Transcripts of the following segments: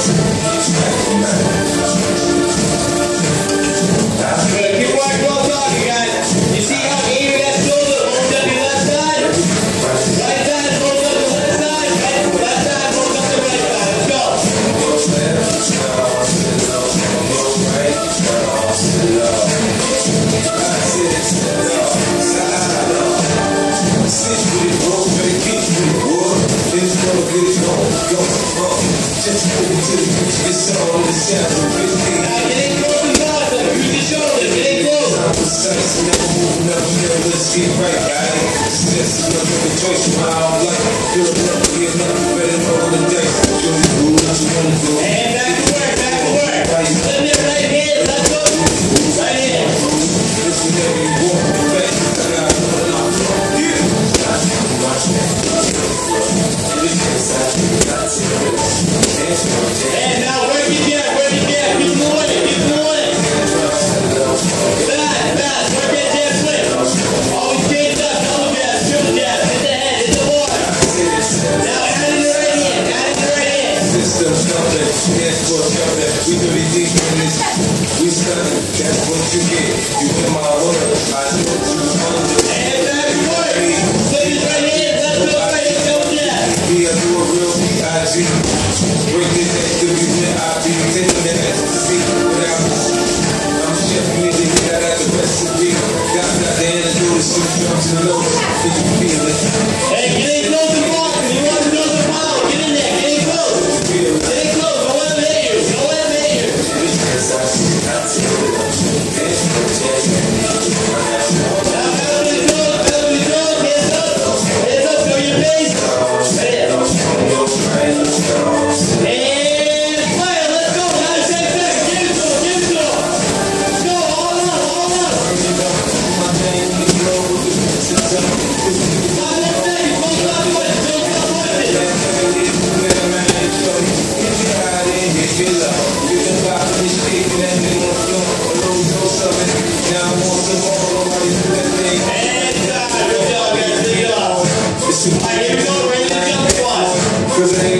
Let's go. It's all the shadow. It ain't close to nothing. Use your shoulders. It ain't close. Time was sucks. Never moving up here. Let's get right, guy. Success is nothing but choice from my own life. Doing nothing, getting nothing better than all the dice. Doing what you wanna do. to the stuff that stands for stuff we do these deep in this. We study. That's what you get. You get my word. I told you come to And everybody, ladies right here, let's go right here, yeah. Be a do a real P.I.G. Break this at W.N.I.B. Taking that ass to see what happens. I'm chef, you need to get that out the recipe. God's got the antidote, so you come to know that you feel it. Hey, get in close to Marcus, you coisa nenhuma.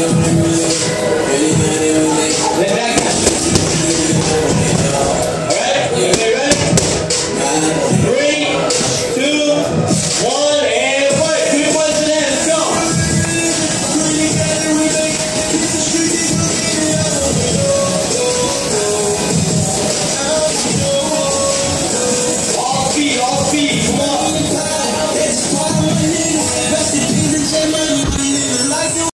drop